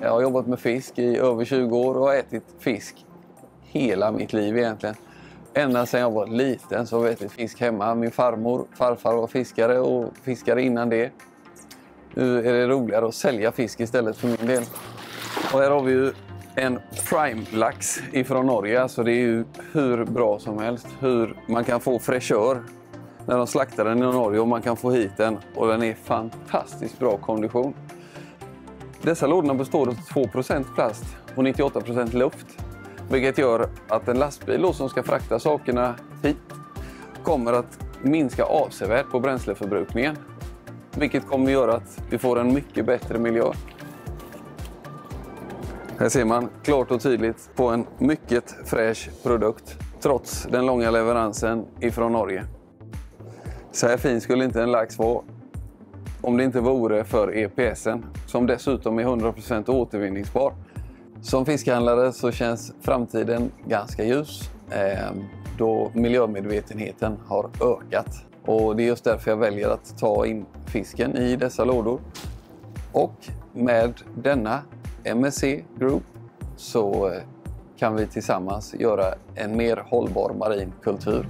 Jag har jobbat med fisk i över 20 år och har ätit fisk hela mitt liv egentligen. Ända sedan jag var liten så har vi ätit fisk hemma. Min farmor farfar var fiskare och fiskare innan det. Nu är det roligare att sälja fisk istället för min del. Och här har vi ju en prime-lax ifrån Norge. Alltså det är ju hur bra som helst. Hur man kan få fräschör när de slaktar den i Norge och man kan få hit den. Och den är i fantastiskt bra kondition. Dessa lådorna består av 2% plast och 98% luft. Vilket gör att en lastbil som ska frakta sakerna hit kommer att minska avsevärt på bränsleförbrukningen. Vilket kommer att göra att vi får en mycket bättre miljö. Här ser man klart och tydligt på en mycket fräsch produkt trots den långa leveransen ifrån Norge. Så här fin skulle inte en lax vara om det inte vore för EPSen som dessutom är 100% återvinningsbar. Som fiskhandlare så känns framtiden ganska ljus eh, då miljömedvetenheten har ökat. Och det är just därför jag väljer att ta in fisken i dessa lådor. Och med denna MSC Group så eh, kan vi tillsammans göra en mer hållbar marin kultur.